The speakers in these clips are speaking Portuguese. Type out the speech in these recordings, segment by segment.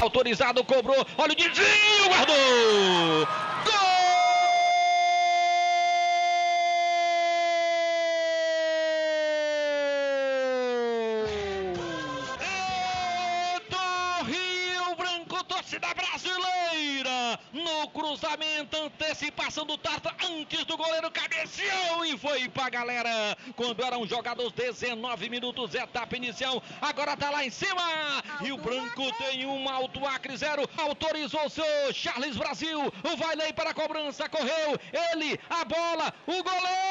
Autorizado, cobrou. Olha o desvio, guardou. No cruzamento, antecipação do Tarta antes do goleiro cabeceou e foi pra galera. Quando eram jogados 19 minutos, etapa inicial. Agora tá lá em cima. Rio Branco tem um Alto Acre zero. Autorizou o seu Charles Brasil. O Vailei para a cobrança. Correu. Ele, a bola. O goleiro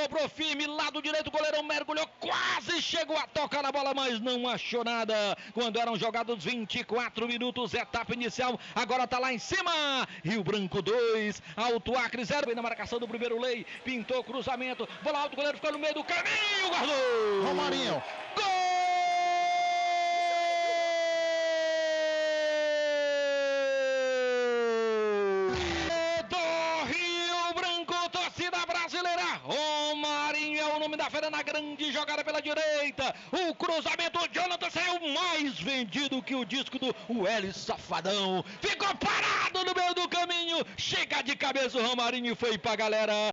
fera, cobrou firme, lado direito, o goleirão mergulhou, quase chegou a tocar na bola, mas não achou nada, quando eram jogados 24 minutos, etapa inicial, agora tá lá em cima, Rio Branco 2, Alto Acre 0, bem na marcação do primeiro lei, pintou cruzamento, bola alto, goleiro ficou no meio do caminho, guardou! Romarinho. Gol! Fera na grande jogada pela direita. O cruzamento, o Jonathan saiu mais vendido que o disco do Welles Safadão. Ficou parado no meio do caminho. Chega de cabeça o Romarinho e foi pra galera.